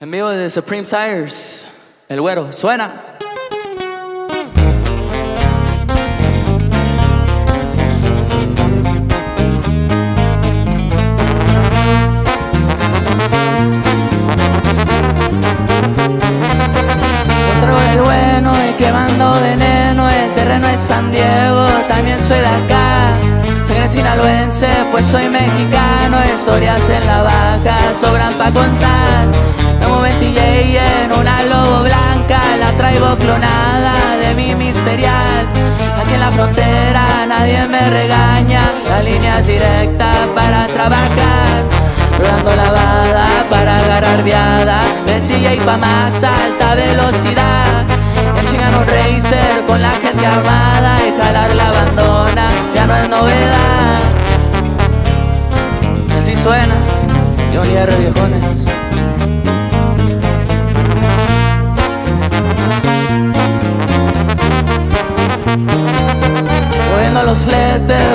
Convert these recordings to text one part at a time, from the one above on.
En vivo de Supreme Tires, el güero, suena. Otro el bueno y quemando veneno, el terreno es San Diego, también soy de acá. Sangre sinaloense, pues soy mexicano, historias en la baja sobran pa' contar. Clonada de mi misterial. Aquí en la frontera nadie me regaña, la línea es directa para trabajar. Rodando lavada para agarrar viada, en TJ pa' más alta velocidad. En chingan un racer con la gente armada y jalar la abandona, ya no es novedad. Y así suena, Johnny R. viejones.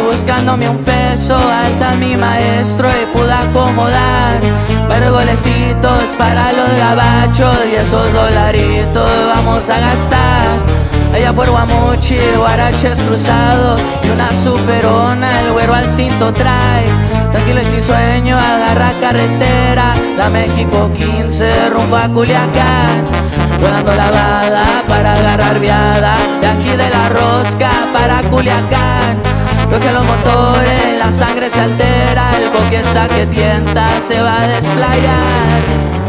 Buscándome un peso Alta mi maestro y pude acomodar Varios golecitos para los gabachos Y esos dolaritos vamos a gastar. Allá por Guamuchi, guaraches cruzado Y una superona, el güero al cinto trae. Tranquilo y sin sueño, agarra carretera La México 15, rumbo a Culiacán. Rodando lavada para agarrar viada De aquí de la rosca para Culiacán Creo que los motores, la sangre se altera El boque está que tienta, se va a desplayar